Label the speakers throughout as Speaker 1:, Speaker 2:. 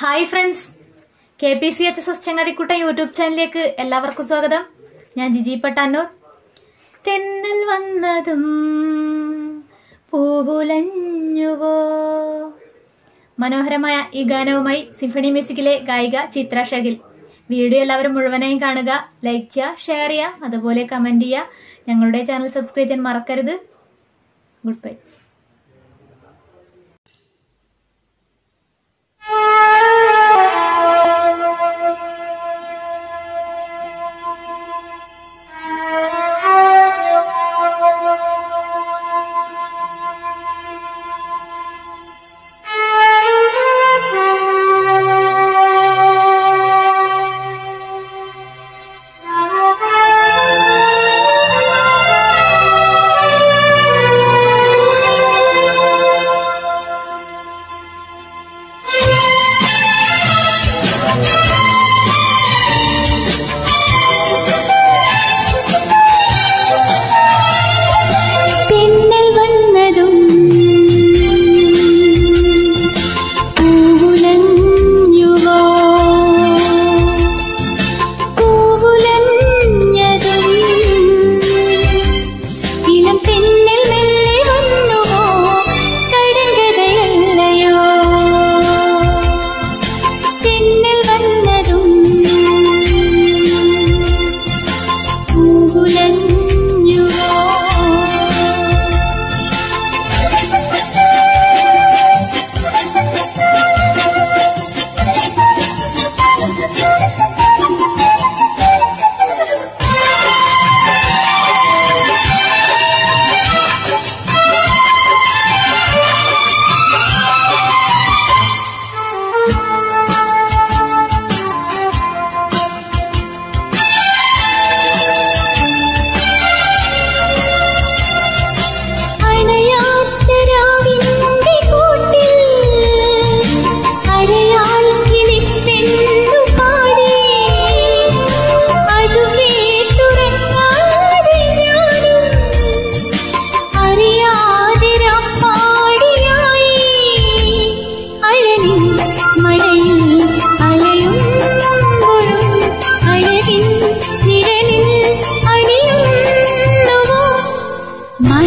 Speaker 1: Hi friends. K P C H S ചങ്ങാതിക്കുട്ട YouTube ചാനലിലേക്ക് എല്ലാവർക്കും സ്വാഗതം. ഞാൻ ജിജി പട്ടാനൂർ. തെന്നൽ വന്നതും പൂവുലഞ്ഞുവോ? മനോഹരമായ ഈ ഗാനവുമായി സിംഫണി മ്യൂസിക്കിലെ ഗായിക ചിത്ര ഷകിൽ വീഡിയോ എല്ലാവരും മുഴുവനായും കാണുക ലൈക്ക് ചെയ്യുക ഷെയർ ചെയ്യുക അതുപോലെ കമന്റ് ചെയ്യുക. ഞങ്ങളുടെ ചാനൽ സബ്സ്ക്രൈബ് ചെയ്യാൻ മറക്കരുത്. ഗുഡ് ബൈ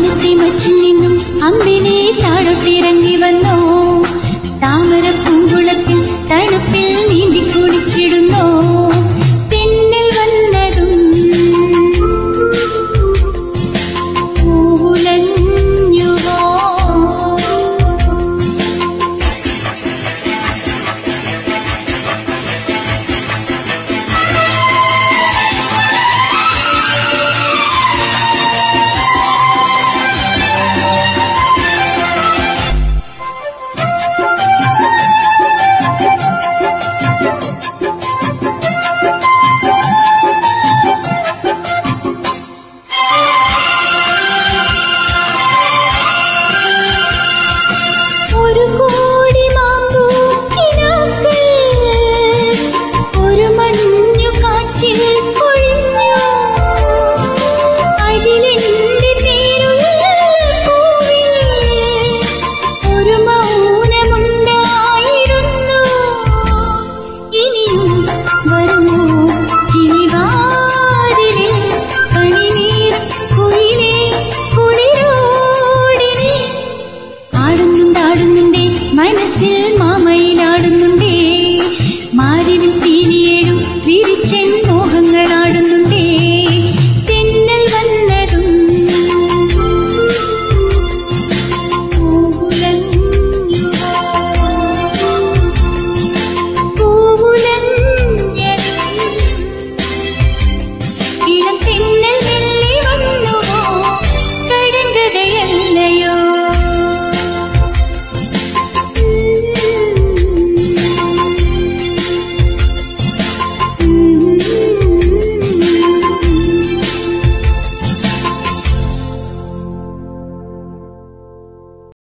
Speaker 2: മാനത്തെ മച്ചിൽ നിന്നും അമ്പിനെ താഴോട്ടിറങ്ങി വന്നോ? താമര